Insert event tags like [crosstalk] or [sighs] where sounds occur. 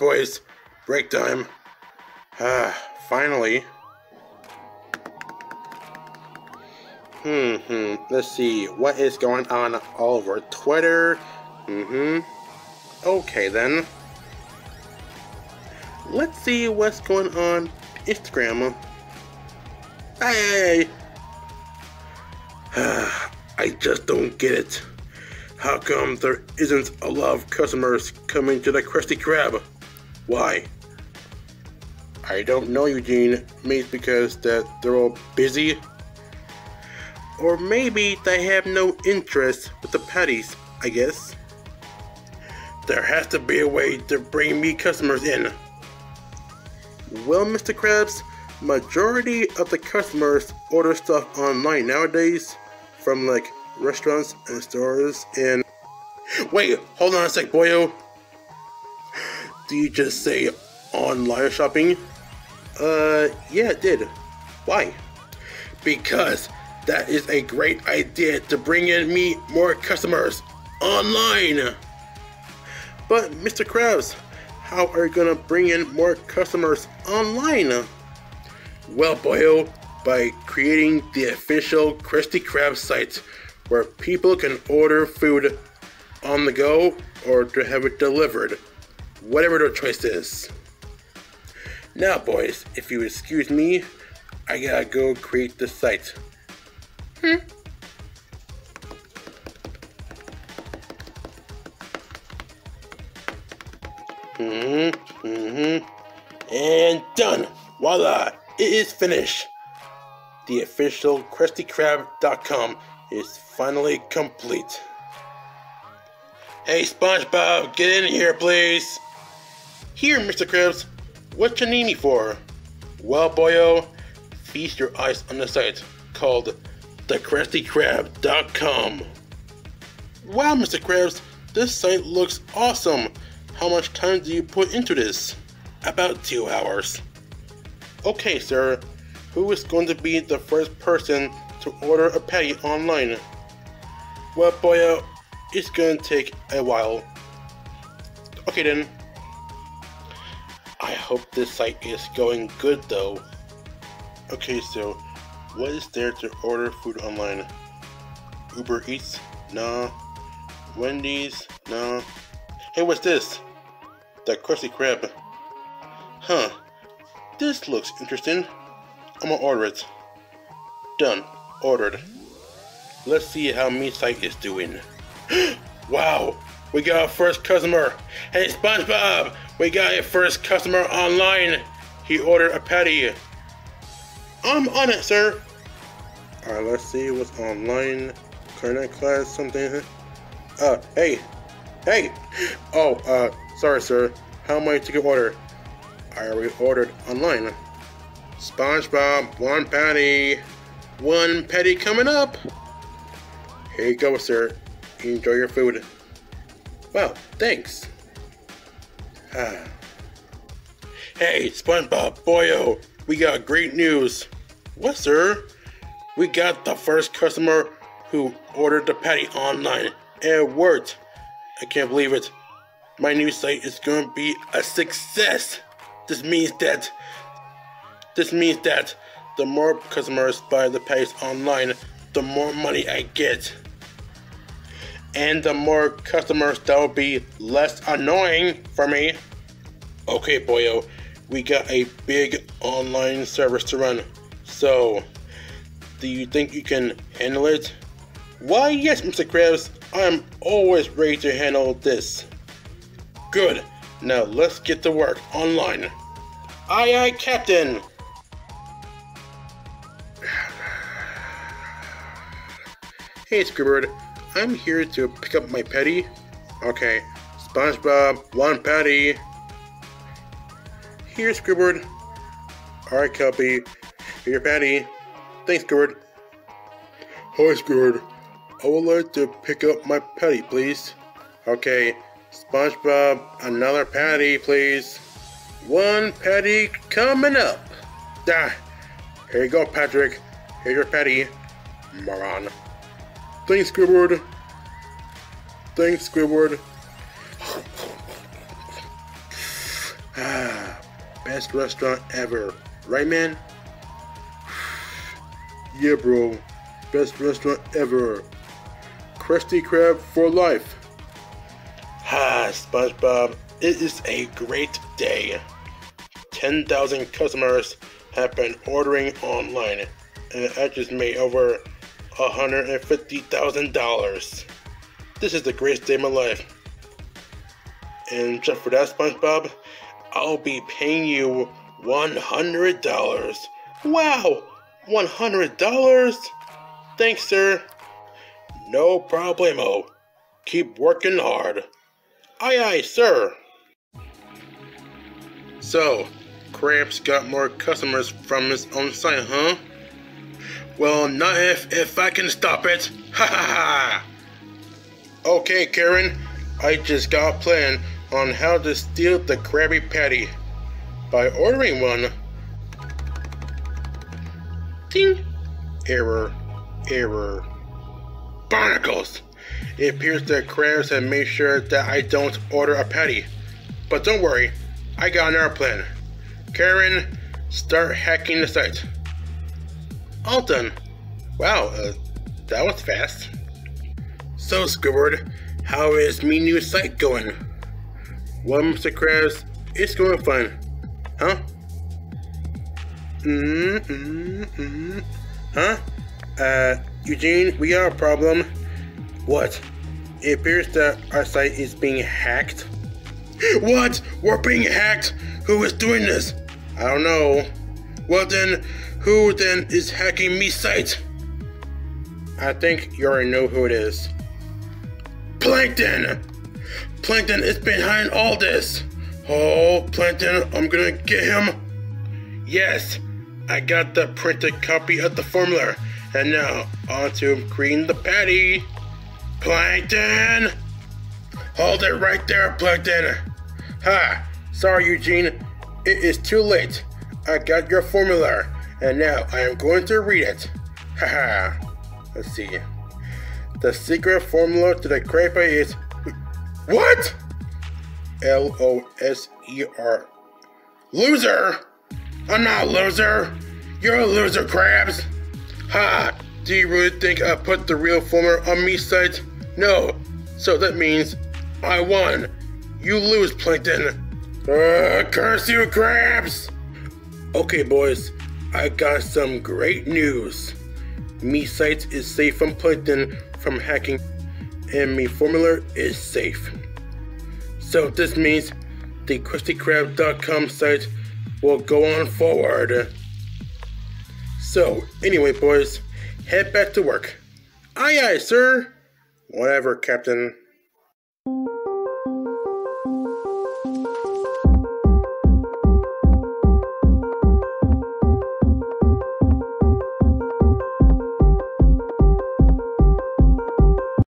boys. Break time. Ah, finally. Hmm, hmm. Let's see. What is going on all over Twitter? Mm-hmm. Okay, then. Let's see what's going on Instagram. Hey! I just don't get it. How come there isn't a lot of customers coming to the Krusty Krab? Why? I don't know, Eugene. Maybe because that they're all busy. Or maybe they have no interest with the patties, I guess. There has to be a way to bring me customers in. Well, Mr. Krabs, majority of the customers order stuff online nowadays from like restaurants and stores and wait hold on a sec boyo do you just say online shopping? Uh yeah it did. Why? Because that is a great idea to bring in me more customers online. But mr krabs how are you gonna bring in more customers online? Well boyo by creating the official Krusty Krab site where people can order food on the go or to have it delivered, whatever their choice is. Now, boys, if you excuse me, I gotta go create the site. Hmm. Mm-hmm, mm-hmm. And done! Voila! It is finished! The official KrustyKrab.com is finally complete. Hey SpongeBob, get in here please! Here, Mr. Krabs, what you need me for? Well, boyo, feast your eyes on the site called TheKrustyKrab.com. Wow, Mr. Krabs, this site looks awesome. How much time do you put into this? About two hours. Okay, sir. Who is going to be the first person to order a patty online? Well, boyo, it's gonna take a while. Okay then. I hope this site is going good though. Okay, so what is there to order food online? Uber Eats? Nah. Wendy's? Nah. Hey, what's this? The Krusty Krab. Huh. This looks interesting. I'm gonna order it. Done. Ordered. Let's see how me site is doing. [gasps] wow! We got our first customer. Hey SpongeBob! We got a first customer online. He ordered a patty. I'm on it, sir. Alright, let's see what's online. Current class, something. Uh, hey. Hey! Oh, uh, sorry, sir. How am I to get order? I already ordered online. SpongeBob, one patty. One patty coming up. Here you go, sir. Enjoy your food. Wow, thanks. Ah. Hey, SpongeBob, boyo, we got great news. What, sir? We got the first customer who ordered the patty online, and it worked. I can't believe it. My new site is going to be a success. This means that this means that the more customers buy the patties online, the more money I get. And the more customers that will be less annoying for me. Okay, boyo, we got a big online service to run. So, do you think you can handle it? Why, yes, Mr. Krabs, I'm always ready to handle this. Good. Now let's get to work online. Aye, aye, Captain. [sighs] Hey, Squidward. I'm here to pick up my patty. Okay. SpongeBob, one patty. Here, Squidward. Alright. Here, your patty. Thanks, Squidward. Hi, Squidward. I would like to pick up my patty, please. Okay. SpongeBob, another patty, please. One patty coming up. Ah, here you go, Patrick. Here's your patty, moron. Thanks, Squidward. Thanks, Squidward. [sighs] ah, best restaurant ever. Right, man? [sighs] yeah, bro. Best restaurant ever. Krusty Krab for life. [sighs] Ha, SpongeBob. It is a great day. 10,000 customers have been ordering online, and I just made over $150,000. This is the greatest day of my life. And just for that, SpongeBob, I'll be paying you $100. Wow! $100? Thanks, sir. No problemo. Keep working hard. Aye, aye, sir. So, Krabs got more customers from his own site, huh? Well, not if, if I can stop it. Ha ha ha! Okay, Karen, I just got a plan on how to steal the Krabby Patty. By ordering one. Ding! Error. Error. Barnacles! It appears that Krabs have made sure that I don't order a patty. But don't worry, I got another plan. Karen, start hacking the site. All done. Wow, uh, that was fast. So, Squidward, how is me new site going? Well, Mr. Krabs, it's going fine. Huh? Mm, mm, mm. Huh? Uh, Eugene, we got a problem. What? It appears that our site is being hacked. [gasps] What? We're being hacked? Who is doing this? I don't know. Well then, who then is hacking me site? I think you already know who it is. Plankton! Plankton is behind all this! Oh, Plankton, I'm gonna get him! Yes, I got the printed copy of the formula, and now on to creating the patty! Plankton! Hold it right there, Plankton! Ha! Sorry, Eugene. It is too late. I got your formula, and now I am going to read it. Haha. Let's see. The secret formula to the crepe is what? L O S E R. Loser! I'm not a loser. You're a loser, Krabs. Ha! Do you really think I put the real formula on me site? No. So that means I won. You lose, Plankton. Uh, curse you, Krabs! Okay, boys. I got some great news. Me site is safe from Plankton from hacking, and me formula is safe. So this means the KrustyKrab.com site will go on forward. So, anyway, boys, head back to work. Aye, aye, sir. Whatever, Captain.